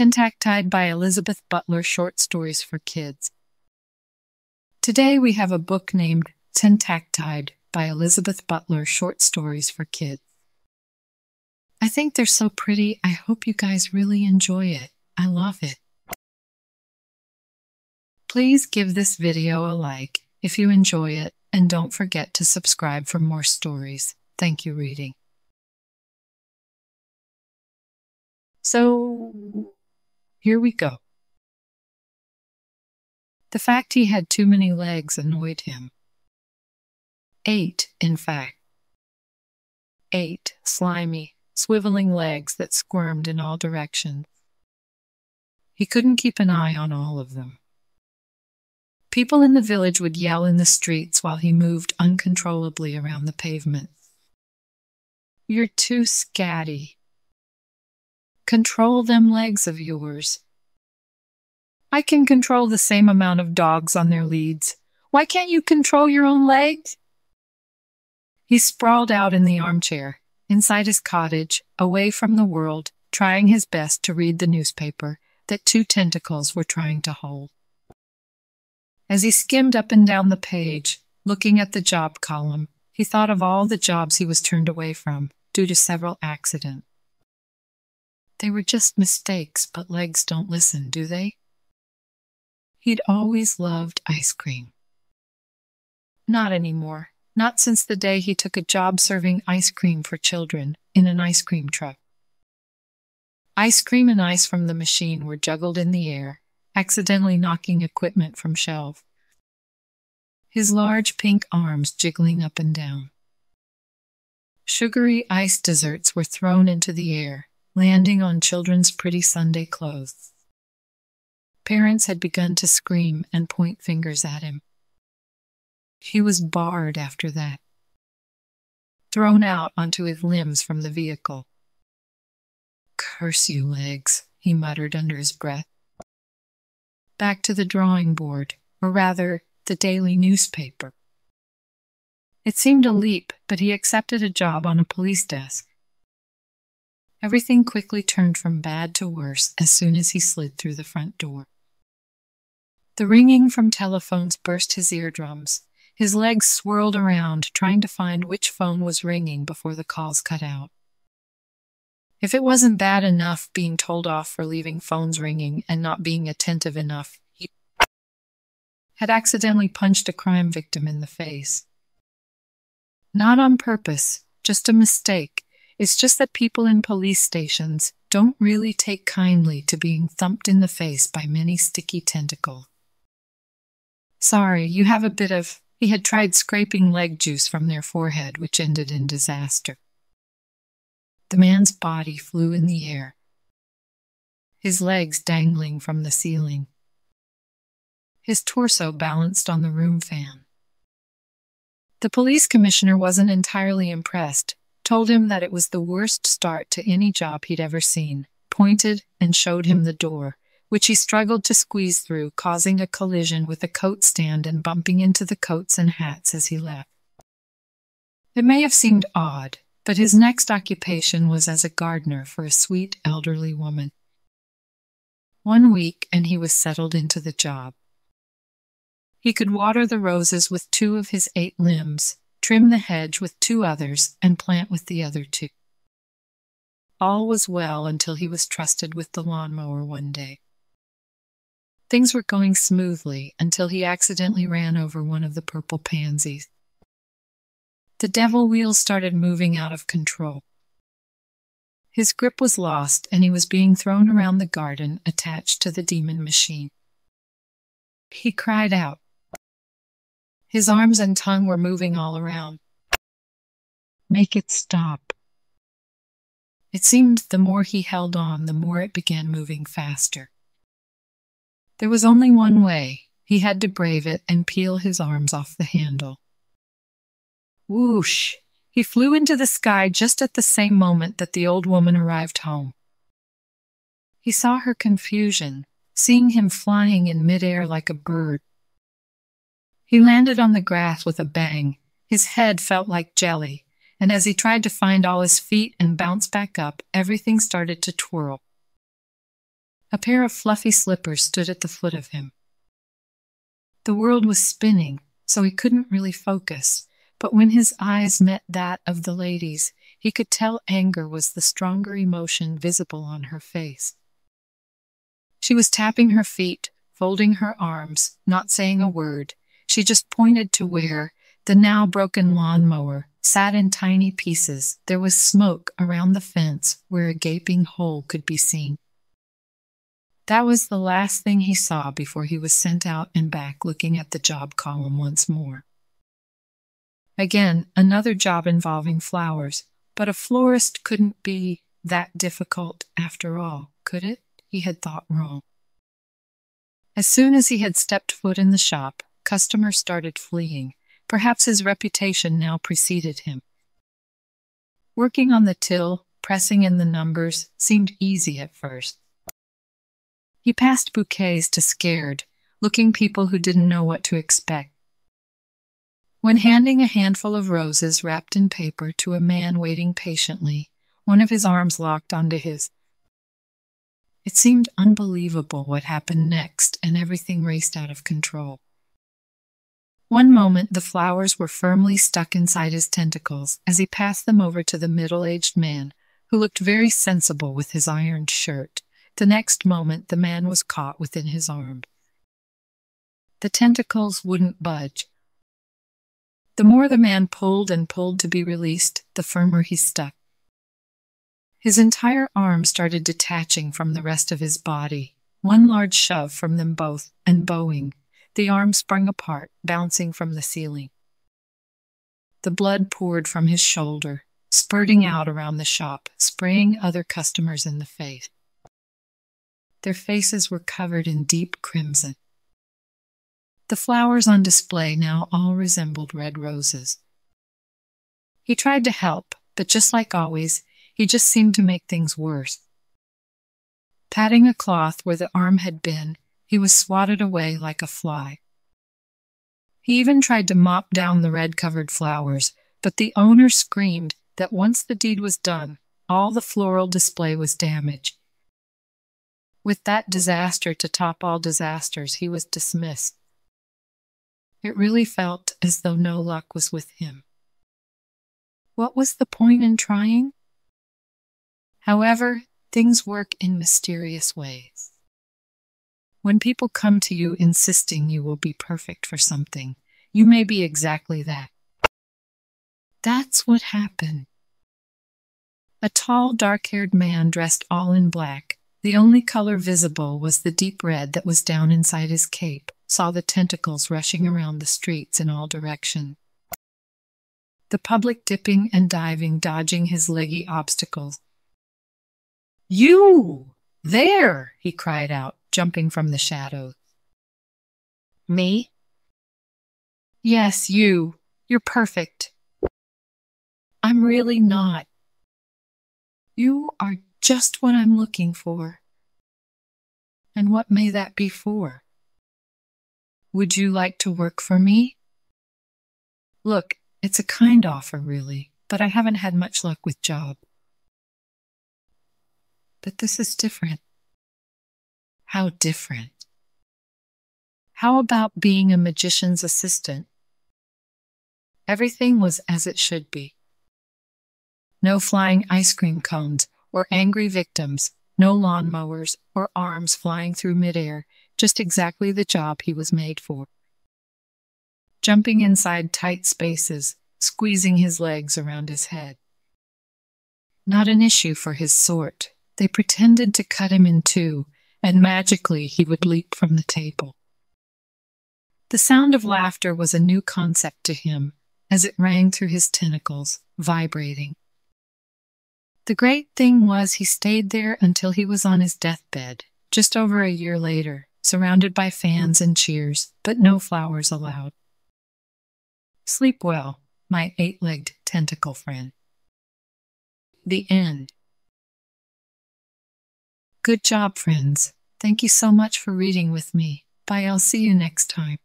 Tentactied by Elizabeth Butler Short Stories for Kids. Today we have a book named Tentactied by Elizabeth Butler Short Stories for Kids. I think they're so pretty. I hope you guys really enjoy it. I love it. Please give this video a like if you enjoy it and don't forget to subscribe for more stories. Thank you, reading. So, here we go. The fact he had too many legs annoyed him. Eight, in fact. Eight slimy, swiveling legs that squirmed in all directions. He couldn't keep an eye on all of them. People in the village would yell in the streets while he moved uncontrollably around the pavement. You're too scatty. Control them legs of yours. I can control the same amount of dogs on their leads. Why can't you control your own legs? He sprawled out in the armchair, inside his cottage, away from the world, trying his best to read the newspaper that two tentacles were trying to hold. As he skimmed up and down the page, looking at the job column, he thought of all the jobs he was turned away from due to several accidents. They were just mistakes, but legs don't listen, do they? He'd always loved ice cream. Not anymore. Not since the day he took a job serving ice cream for children in an ice cream truck. Ice cream and ice from the machine were juggled in the air, accidentally knocking equipment from shelf. His large pink arms jiggling up and down. Sugary ice desserts were thrown into the air, landing on children's pretty Sunday clothes. Parents had begun to scream and point fingers at him. He was barred after that, thrown out onto his limbs from the vehicle. Curse you, legs, he muttered under his breath. Back to the drawing board, or rather, the daily newspaper. It seemed a leap, but he accepted a job on a police desk. Everything quickly turned from bad to worse as soon as he slid through the front door. The ringing from telephones burst his eardrums. His legs swirled around, trying to find which phone was ringing before the calls cut out. If it wasn't bad enough being told off for leaving phones ringing and not being attentive enough, he had accidentally punched a crime victim in the face. Not on purpose, just a mistake, it's just that people in police stations don't really take kindly to being thumped in the face by many sticky tentacles. Sorry, you have a bit of. He had tried scraping leg juice from their forehead, which ended in disaster. The man's body flew in the air, his legs dangling from the ceiling. His torso balanced on the room fan. The police commissioner wasn't entirely impressed, told him that it was the worst start to any job he'd ever seen, pointed and showed him the door, which he struggled to squeeze through, causing a collision with a coat stand and bumping into the coats and hats as he left. It may have seemed odd, but his next occupation was as a gardener for a sweet elderly woman. One week, and he was settled into the job. He could water the roses with two of his eight limbs, trim the hedge with two others, and plant with the other two. All was well until he was trusted with the lawnmower one day. Things were going smoothly until he accidentally ran over one of the purple pansies. The devil wheel started moving out of control. His grip was lost, and he was being thrown around the garden attached to the demon machine. He cried out, his arms and tongue were moving all around. Make it stop. It seemed the more he held on, the more it began moving faster. There was only one way. He had to brave it and peel his arms off the handle. Whoosh! He flew into the sky just at the same moment that the old woman arrived home. He saw her confusion, seeing him flying in midair like a bird. He landed on the grass with a bang. His head felt like jelly, and as he tried to find all his feet and bounce back up, everything started to twirl. A pair of fluffy slippers stood at the foot of him. The world was spinning, so he couldn't really focus, but when his eyes met that of the lady's, he could tell anger was the stronger emotion visible on her face. She was tapping her feet, folding her arms, not saying a word. She just pointed to where the now broken lawnmower sat in tiny pieces. There was smoke around the fence where a gaping hole could be seen. That was the last thing he saw before he was sent out and back looking at the job column once more. Again, another job involving flowers, but a florist couldn't be that difficult after all, could it? He had thought wrong. As soon as he had stepped foot in the shop, customers started fleeing. Perhaps his reputation now preceded him. Working on the till, pressing in the numbers, seemed easy at first. He passed bouquets to scared, looking people who didn't know what to expect. When handing a handful of roses wrapped in paper to a man waiting patiently, one of his arms locked onto his. It seemed unbelievable what happened next, and everything raced out of control. One moment the flowers were firmly stuck inside his tentacles as he passed them over to the middle aged man, who looked very sensible with his ironed shirt. The next moment the man was caught within his arm. The tentacles wouldn't budge. The more the man pulled and pulled to be released, the firmer he stuck. His entire arm started detaching from the rest of his body, one large shove from them both, and bowing. The arm sprung apart, bouncing from the ceiling. The blood poured from his shoulder, spurting out around the shop, spraying other customers in the face. Their faces were covered in deep crimson. The flowers on display now all resembled red roses. He tried to help, but just like always, he just seemed to make things worse. Patting a cloth where the arm had been, he was swatted away like a fly. He even tried to mop down the red covered flowers, but the owner screamed that once the deed was done, all the floral display was damaged. With that disaster to top all disasters, he was dismissed. It really felt as though no luck was with him. What was the point in trying? However, things work in mysterious ways. When people come to you insisting you will be perfect for something, you may be exactly that. That's what happened. A tall, dark haired man dressed all in black, the only color visible was the deep red that was down inside his cape, saw the tentacles rushing around the streets in all directions. The public dipping and diving, dodging his leggy obstacles. You! There! he cried out, jumping from the shadows. Me? Yes, you. You're perfect. I'm really not. You are just what I'm looking for. And what may that be for? Would you like to work for me? Look, it's a kind offer, really, but I haven't had much luck with job. But this is different. How different? How about being a magician's assistant? Everything was as it should be. No flying ice cream cones or angry victims, no lawnmowers or arms flying through midair, just exactly the job he was made for. Jumping inside tight spaces, squeezing his legs around his head. Not an issue for his sort. They pretended to cut him in two, and magically he would leap from the table. The sound of laughter was a new concept to him as it rang through his tentacles, vibrating. The great thing was he stayed there until he was on his deathbed, just over a year later, surrounded by fans and cheers, but no flowers allowed. Sleep well, my eight legged tentacle friend. The end. Good job, friends. Thank you so much for reading with me. Bye, I'll see you next time.